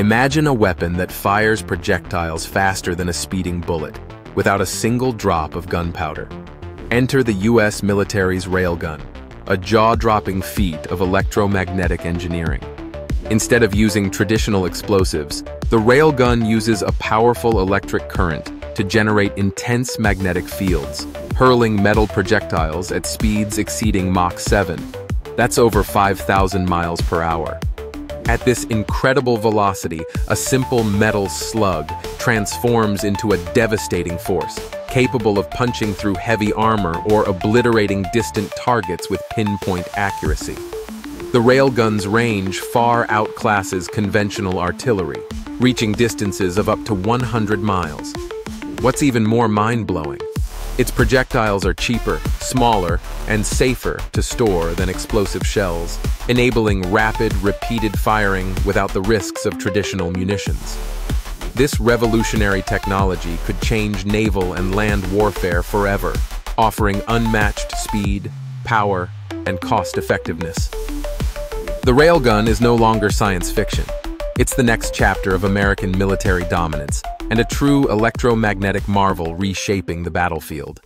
Imagine a weapon that fires projectiles faster than a speeding bullet, without a single drop of gunpowder. Enter the U.S. military's railgun, a jaw-dropping feat of electromagnetic engineering. Instead of using traditional explosives, the railgun uses a powerful electric current to generate intense magnetic fields, hurling metal projectiles at speeds exceeding Mach 7. That's over 5,000 miles per hour. At this incredible velocity, a simple metal slug transforms into a devastating force, capable of punching through heavy armor or obliterating distant targets with pinpoint accuracy. The railgun's range far outclasses conventional artillery, reaching distances of up to 100 miles. What's even more mind-blowing? Its projectiles are cheaper, smaller, and safer to store than explosive shells, enabling rapid, repeated firing without the risks of traditional munitions. This revolutionary technology could change naval and land warfare forever, offering unmatched speed, power, and cost-effectiveness. The railgun is no longer science fiction. It's the next chapter of American military dominance and a true electromagnetic marvel reshaping the battlefield.